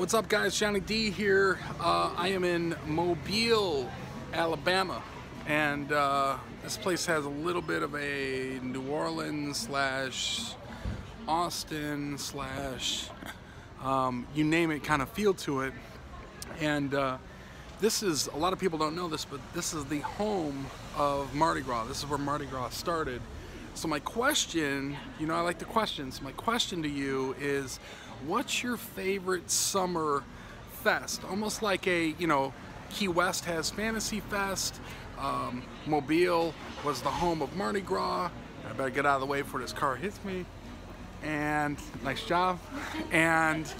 What's up guys, Johnny D here. Uh, I am in Mobile, Alabama. And uh, this place has a little bit of a New Orleans slash Austin slash um, you name it kind of feel to it. And uh, this is, a lot of people don't know this, but this is the home of Mardi Gras. This is where Mardi Gras started. So my question, you know I like the questions, my question to you is, what's your favorite summer fest? Almost like a, you know, Key West has Fantasy Fest, um, Mobile was the home of Mardi Gras. I better get out of the way before this car hits me. And nice job. And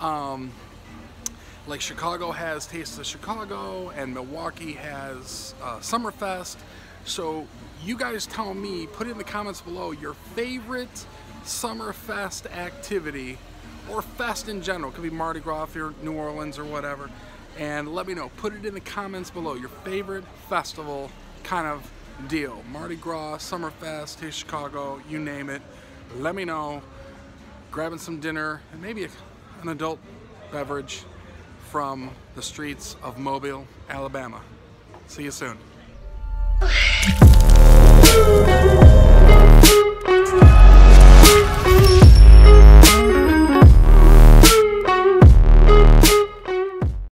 um, like Chicago has Taste of Chicago and Milwaukee has uh, Summerfest. So you guys tell me, put it in the comments below, your favorite Summerfest activity or fest in general. It could be Mardi Gras if you're New Orleans or whatever. And let me know, put it in the comments below, your favorite festival kind of deal. Mardi Gras, Summerfest, Taste Chicago, you name it. Let me know. Grabbing some dinner and maybe an adult beverage from the streets of Mobile, Alabama. See you soon. Thank you.